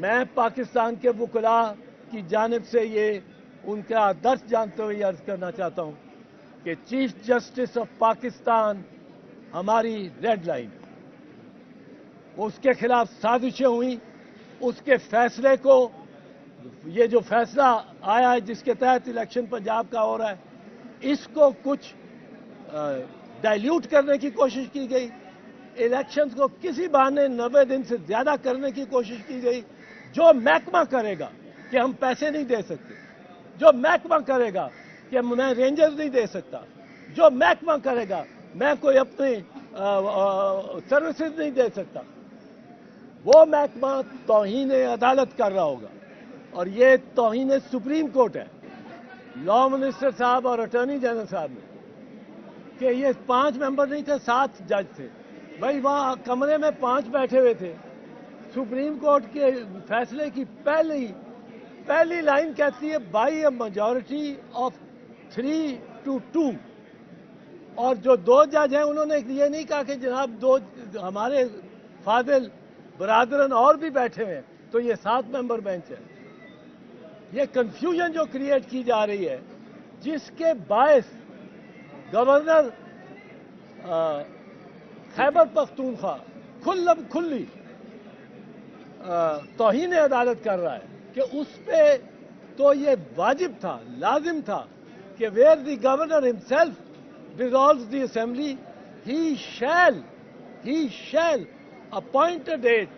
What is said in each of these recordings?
میں پاکستان کے وکلا کی جانب سے یہ ان کا درس جانتے ہوئے عرض کرنا چاہتا ہوں کہ چیف جسٹس آف پاکستان ہماری ریڈ لائن اس کے خلاف سازشیں ہوئیں، اس کے فیصلے کو، یہ جو فیصلہ آیا ہے جس کے تحت الیکشن پنجاب کا ہو رہا ہے، اس کو کچھ ڈائلیوٹ کرنے کی کوشش کی گئی الیکشن کو کسی بہانے نوے دن سے زیادہ کرنے کی کوشش کی گئی جو محکمہ کرے گا کہ ہم پیسے نہیں دے سکتے، جو محکمہ کرے گا کہ میں رینجر نہیں دے سکتا، جو محکمہ کرے گا، میں کوئی اپنی سروسز نہیں دے سکتا۔ وہ محکمہ توہین عدالت کر رہا ہوگا۔ اور یہ توہین سپریم کورٹ ہے لا منسٹر صاحب اور اٹارنی جنرل صاحب نے، کہ یہ پانچ ممبر نہیں تھے، سات جج تھے۔ بھائی، وہاں کمرے میں پانچ بیٹھے ہوئے تھے۔ سپریم کورٹ کے فیصلے کی پہلی پہلی لائن کہتی ہے by a majority of three to two. اور جو دو جج ہیں انہوں نے یہ نہیں کہا کہ جناب دو ہمارے فاضل برادرن اور بھی بیٹھے ہیں، تو یہ سات ممبر بینچ ہے۔ یہ کنفیوژن جو کریٹ کی جا رہی ہے، جس کے باعث گورنر خیبر پختونخوا کھلب کھلی توہین عدالت کر رہا ہے کہ اس پہ تو یہ واجب تھا، لازم تھا کہ where the governor himself dissolve the assembly he shall he shall appoint a date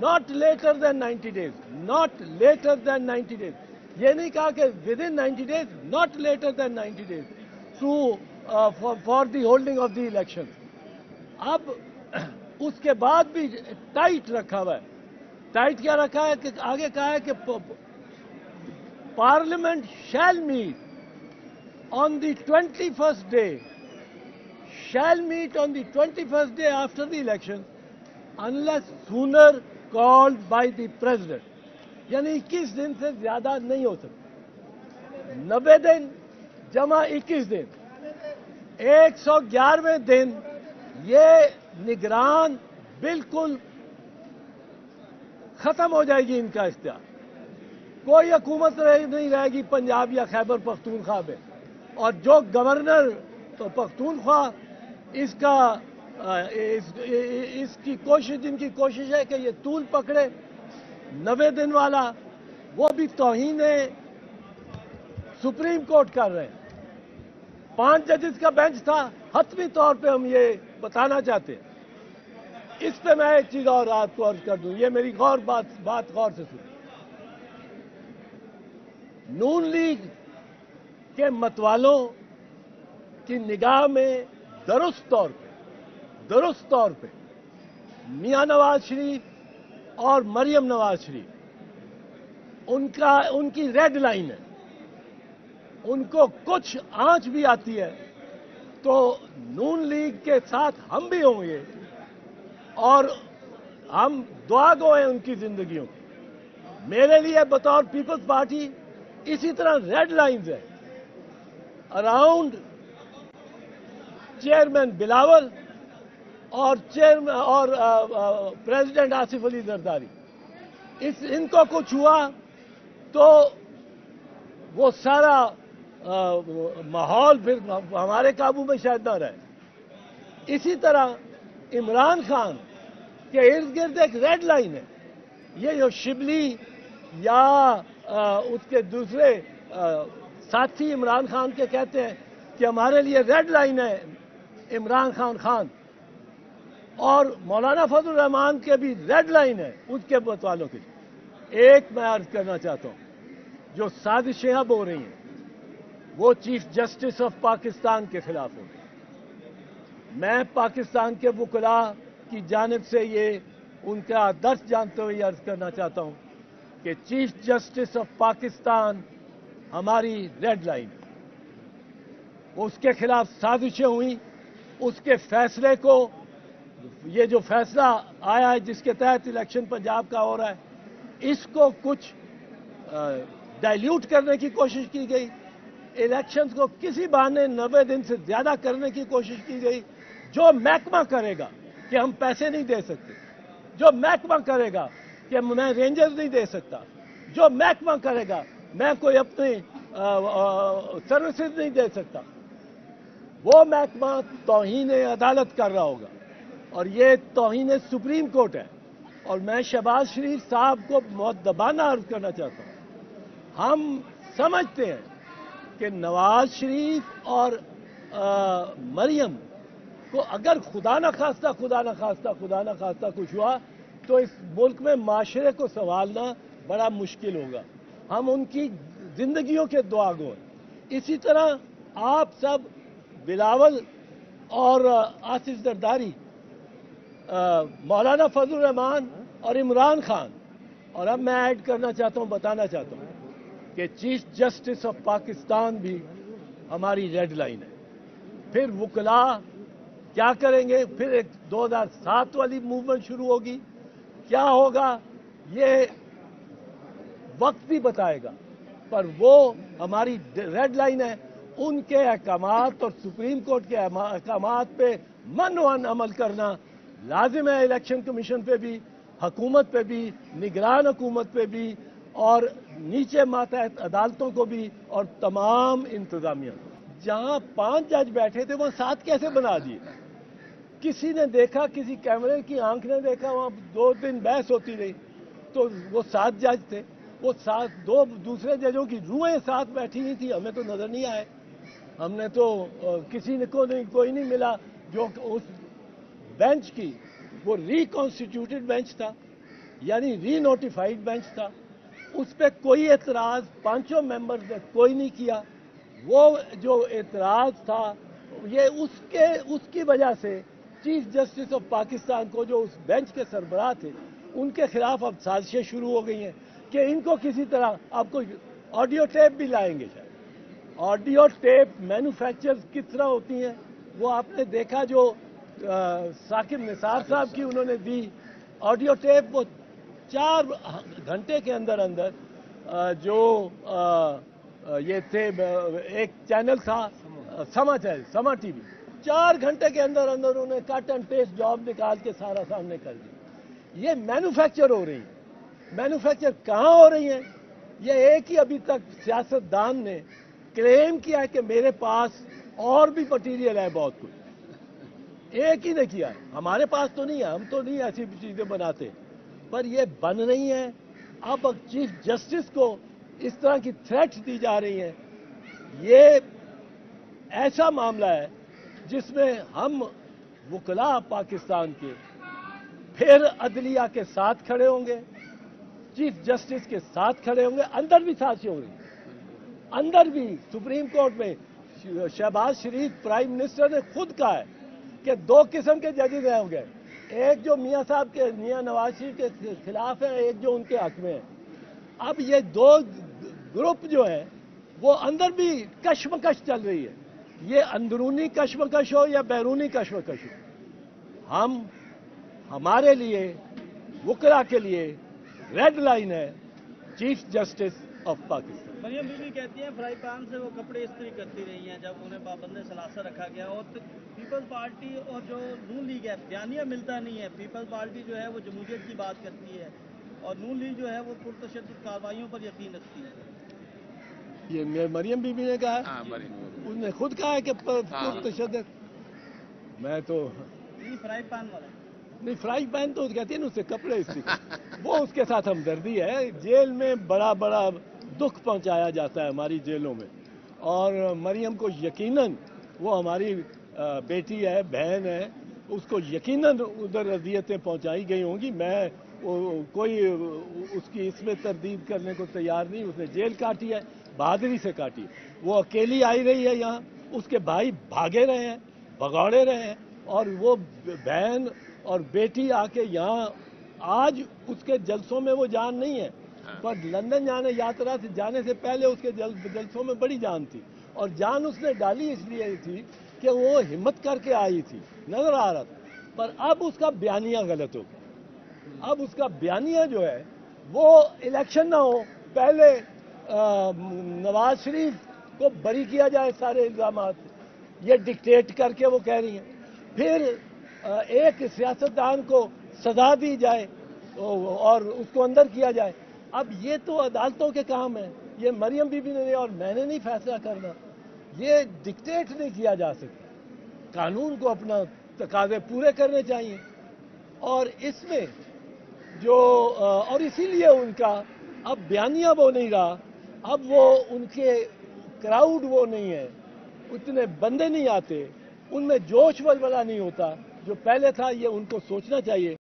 not later than ninety days not later than ninety days یہ نہیں کہا کہ within ninety days not later than ninety days to for the holding of the election اب اس کے بعد بھی tight رکھا ہوا ہے۔ ٹائٹ کیا رکھا ہے کہ آگے کہا ہے کہ parliament shall meet on the twenty first day, shall meet on the twenty first day after the election, unless sooner called by the president. یعنی اکیس دن سے زیادہ نہیں ہو سکتا۔ نبے دن جمع اکیس دن۔ ایک سو گیارہویں دن یہ نگران بالکل ختم ہو جائے گی ان کا اختیار۔ کوئی حکومت نہیں رہے گی پنجاب یا خیبر پختونخوا میں۔ اور جو گورنر تو پختونخوا اس کا، اس کی کوشش، جن کی کوشش ہے کہ یہ طول پکڑے، نوے دن والا، وہ بھی توہین سپریم کورٹ کر رہے ہیں۔ پانچ ججز کا بینچ تھا۔ حتمی طور پہ ہم یہ بتانا چاہتے ہیں۔ اس پہ میں ایک چیز اور آپ کو عرض کر دوں، یہ میری غور بات بات غور سے سن نون لیگ کے متوالوں کی نگاہ میں درست طور پہ، درست طور پہ میاں نواز شریف اور مریم نواز شریف، ان کا، ان کی ریڈ لائن ہے۔ ان کو کچھ آنچ بھی آتی ہے تو نون لیگ کے ساتھ ہم بھی ہوں گے۔ اور ہم دعا گو ہیں ان کی زندگیوں میرے لیے بطور پیپلز پارٹی اسی طرح ریڈ لائنز ہے۔ اراؤنڈ چیئرمین بلاول اور چیئرمین اور پریزیڈنٹ آصف علی زرداری۔ اس ان کو کچھ ہوا تو وہ سارا ماحول پھر ہمارے قابو میں شاید نہ رہے اسی طرح عمران خان کے ارد گرد ایک ریڈ لائن ہے۔ یہ جو شبلی یا اس کے دوسرے ساتھی عمران خان کے کہتے ہیں کہ ہمارے لیے ریڈ لائن ہے عمران خان خان۔ اور مولانا فضل الرحمان کے بھی ریڈ لائن ہے اس کے بتوالوں کے لیے ایک میں عرض کرنا چاہتا ہوں، جو سازشیں اب ہو رہی ہیں، وہ چیف جسٹس آف پاکستان کے خلاف ہو رہی ہیں۔ میں پاکستان کے وکلا کی جانب سے یہ ان کا درس جانتے ہوئے عرض کرنا چاہتا ہوں کہ چیف جسٹس آف پاکستان ہماری ریڈ لائن اس کے خلاف سازشیں ہوئیں، اس کے فیصلے کو، یہ جو فیصلہ آیا ہے جس کے تحت الیکشن پنجاب کا ہو رہا ہے، اس کو کچھ ڈائلیوٹ کرنے کی کوشش کی گئی۔ الیکشن کو کسی بہانے نوے دن سے زیادہ کرنے کی کوشش کی گئی، جو محکمہ کرے گا کہ ہم پیسے نہیں دے سکتے، جو محکمہ کرے گا کہ میں رینجر نہیں دے سکتا، جو محکمہ کرے گا، میں کوئی اپنی سروسز نہیں دے سکتا۔ وہ محکمہ توہین عدالت کر رہا ہوگا۔ اور یہ توہین سپریم کورٹ ہے۔ اور میں شہباز شریف صاحب کو بہت دبانا عرض کرنا چاہتا ہوں۔ ہم سمجھتے ہیں کہ نواز شریف اور مریم کو اگر خدا نہ خواستہ خدا نہ خواستہ خدا نہ خواستہ کچھ ہوا، تو اس ملک میں معاشرے کو سنبھالنا بڑا مشکل ہوگا۔ ہم ان کی زندگیوں کے دعا گو ہیں اسی طرح آپ سب بلاول اور آصف زرداری مولانا فضل الرحمان اور عمران خان۔ اور اب میں ایڈ کرنا چاہتا ہوں، بتانا چاہتا ہوں۔ کہ چیف جسٹس آف پاکستان بھی ہماری ریڈ لائن ہے۔ پھر وکلا کیا کریں گے؟ پھر ایک دو ہزار سات والی موومنٹ شروع ہوگی۔ کیا ہوگا؟ یہ وقت بھی بتائے گا۔ پر وہ ہماری ریڈ لائن ہے۔ ان کے احکامات اور سپریم کورٹ کے احکامات پہ من ون عمل کرنا لازم ہے۔ الیکشن کمیشن پہ بھی، حکومت پہ بھی، نگران حکومت پہ بھی۔ اور نیچے ماتحت عدالتوں کو بھی اور تمام انتظامیہ جہاں پانچ جج بیٹھے تھے وہ سات کیسے بنا دیے؟ کسی نے دیکھا، کسی کیمرے کی آنکھ نے دیکھا، وہاں دو دن بحث ہوتی رہی۔ تو وہ سات جج تھے۔ وہ سات، دو دوسرے ججوں کی روحیں ساتھ بیٹھی ہوئی تھی ہمیں تو نظر نہیں آئے۔ ہم نے تو کسی نے کو نہیں، کوئی نہیں ملا۔ جو اس بینچ کی، وہ ریکانسٹیٹیوٹیڈ بینچ تھا یعنی ری نوٹیفائڈ بینچ تھا۔ اس پہ کوئی اعتراض، پانچوں ممبرز نے کوئی نہیں کیا۔ وہ جو اعتراض تھا، یہ اس کے، اس کی وجہ سے چیف جسٹس آف پاکستان کو جو اس بینچ کے سربراہ تھے، ان کے خلاف اب سازشیں شروع ہو گئی ہیں کہ ان کو کسی طرح آپ کو آڈیو ٹیپ بھی لائیں گے۔ شاید آڈیو ٹیپ مینوفیکچر کس طرح ہوتی ہیں، وہ آپ نے دیکھا جو ثاقب نثار صاحب کی انہوں نے دی۔ آڈیو ٹیپ وہ چار گھنٹے کے اندر اندر جو یہ تھے ایک چینل تھا سما چینل، سما ٹی وی۔ چار گھنٹے کے اندر اندر انہیں کٹ اینڈ پیسٹ جاب نکال کے سارا سامنے کر دیا۔ یہ مینوفیکچر ہو رہی ہے۔ مینوفیکچر کہاں ہو رہی ہے یہ ایک ہی ابھی تک سیاست دان نے کلیم کیا ہے کہ میرے پاس اور بھی مٹیریل ہے بہت کچھ۔ ایک ہی نے کیا ہے۔ ہمارے پاس تو نہیں ہے، ہم تو نہیں ایسی چیزیں بناتے۔ پر یہ بن رہی ہیں۔ اب چیف جسٹس کو اس طرح کی تھریٹ دی جا رہی ہیں۔ یہ ایسا معاملہ ہے جس میں ہم وکلا پاکستان کے پھر عدلیہ کے ساتھ کھڑے ہوں گے، چیف جسٹس کے ساتھ کھڑے ہوں گے۔ اندر بھی ساتھی ہوں گے۔ اندر بھی سپریم کورٹ میں شہباز شریف پرائم منسٹر نے خود کہا ہے کہ دو قسم کے ججز ہوں گے۔ ایک جو میاں صاحب کے میاں نواز شریف کے خلاف ہے ایک جو ان کے حق میں ہے اب یہ دو گروپ جو ہیں، وہ اندر بھی کشمکش چل رہی ہے۔ یہ اندرونی کشمکش ہو یا بیرونی کشمکش ہو؟ ہم، ہمارے لیے وکرا کے لیے ریڈ لائن ہے۔ Chief justice of Pakistan Maryam Bibi be کہتی ہیں فرائی پان سے وہ کپڑے استری کرتی رہی ہیں جب انہیں پابند ثلاثہ رکھا گیا اور پیپلز پارٹی اور جو نون لیگ ہے بیانیہ ملتا نہیں ہے۔ پیپلز پارٹی جو ہے وہ جمہوریت کی بات کرتی ہے اور نون لیگ جو ہے وہ پرتشدد کاروائیوں پر یقین رکھتی ہے۔ یہ مریم بی بی نے کہا ہے؟ ہاں، اس نے خود کہا ہے کہ پرتشدد۔ میں تو فرائی پان والا نہیں فرائی پین تو کہتی ہے نا، اس سے کپڑے استری وہ اس کے ساتھ ہمدردی ہے۔ جیل میں بڑا بڑا دکھ پہنچایا جاتا ہے ہماری جیلوں میں۔ اور مریم کو یقیناً وہ ہماری بیٹی ہے، بہن ہے، اس کو یقیناً ادھر اذیتیں پہنچائی گئی ہوں گی۔ میں کوئی اس کی اس میں تردید کرنے کو تیار نہیں، اس نے جیل کاٹی ہے، بہادری سے کاٹی وہ اکیلی آئی رہی ہے یہاں۔ اس کے بھائی بھاگے رہے ہیں بگاڑے رہے ہیں اور وہ بہن اور بیٹی آ کے یہاں آج اس کے جلسوں میں وہ جان نہیں ہے پر لندن جانے یاترا سے جانے سے پہلے اس کے جلسوں میں بڑی جان تھی۔ اور جان اس نے ڈالی اس لیے تھی کہ وہ ہمت کر کے آئی تھی نظر آ رہا تھا۔ پر اب اس کا بیانیہ غلط ہو گیا اب اس کا بیانیہ جو ہے وہ الیکشن نہ ہو پہلے نواز شریف کو بری کیا جائے سارے الزامات یہ ڈکٹیٹ کر کے وہ کہہ رہی ہیں۔ پھر ایک سیاستدان کو سزا دی جائے اور اس کو اندر کیا جائے۔ اب یہ تو عدالتوں کے کام ہے یہ مریم بی بی نے نہیں اور میں نے نہیں فیصلہ کرنا۔ یہ ڈکٹیٹ نہیں کیا جا سکتا۔ قانون کو اپنا تقاضے پورے کرنے چاہیے۔ اور اس میں جو اور اسی لیے ان کا اب بیانیہ وہ نہیں رہا۔ اب وہ ان کے کراؤڈ وہ نہیں ہے۔ اتنے بندے نہیں آتے۔ ان میں جوش ولولہ نہیں ہوتا۔ جو پہلے تھا یہ ان کو سوچنا چاہیے۔